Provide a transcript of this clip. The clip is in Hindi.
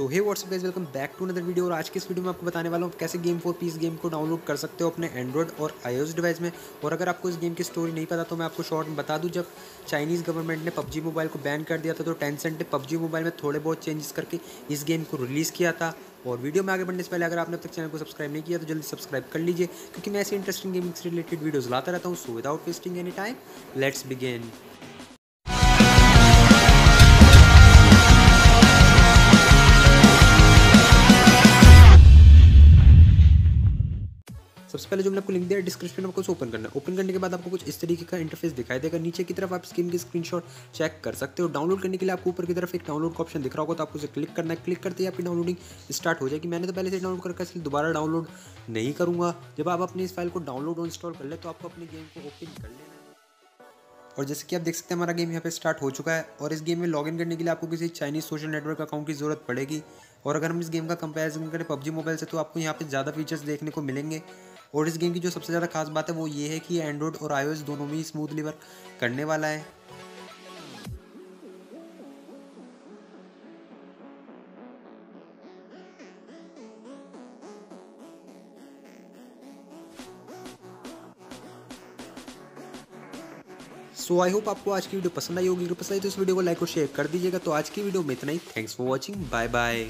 So hey what's up guys welcome back to another video और आज के इस वीडियो में आपको बताने वाला हूँ, कैसे गेम फॉर पीस गेम को डाउनलोड कर सकते हो अपने एंड्रॉइड और आईओएस डिवाइस में। और अगर आपको इस गेम की स्टोरी नहीं पता तो मैं आपको शॉर्ट में बता दूँ, जब चाइनीज़ गवर्नमेंट ने पबजी मोबाइल को बैन कर दिया था तो टेंसेंट ने पबजी मोबाइल में थोड़े बहुत चेंजेस करके इस गेम को रिलीज़ किया था। और वीडियो में आगे बढ़ने से पहले, अगर आपने अब तक चैनल को सब्सक्राइब नहीं किया तो जल्दी सब्सक्राइब कर लीजिए, क्योंकि मैं ऐसे इंटरेस्टिंग गेमिंग से रिलेटेड वीडियोज़ लाता रहता हूँ। So without wasting any time let's begin पहले जो मैंने आपको लिंक दिया डिस्क्रिप्शन में आपको ओपन करना है। ओपन करने के बाद आपको कुछ इस तरीके का इंटरफेस दिखाई देगा। नीचे की तरफ़ आप स्क्रीन की स्क्रीनशॉट चेक कर सकते हो। डाउनलोड करने के लिए आपको ऊपर की तरफ़ एक डाउनलोड का ऑप्शन दिख रहा होगा तो आपको उसे क्लिक करना है। क्लिक करते ही आपकी डाउनलोडिंग स्टार्ट हो जाएगी। मैंने तो पहले से डाउनलोड करके इसलिए दोबारा डाउनलोड नहीं करूँगा। जब आप अपनी इस फ़ाइल को डाउनलोड और इंस्टॉल कर ले तो आपको अपने गेम को ओपन कर लेना और जैसे कि आप देख सकते हैं, हमारा गेम यहाँ पे स्टार्ट हो चुका है। और इस गेम में लॉगिन करने के लिए आपको किसी चाइनीज़ सोशल नेटवर्क अकाउंट की ज़रूरत पड़ेगी। और अगर हम इस गेम का कंपैरिजन करें, पबजी मोबाइल से तो आपको यहाँ पे ज़्यादा फीचर्स देखने को मिलेंगे। और इस गेम की जो सबसे ज़्यादा खास बात है वो ये है कि एंड्रॉयड और आईओएस दोनों में स्मूथली वर्क करने वाला है। सो आई होप आपको आज की वीडियो पसंद आई होगी। पसंद आई तो इस वीडियो को लाइक और शेयर कर दीजिएगा। तो आज की वीडियो में इतना ही। Thanks for watching bye bye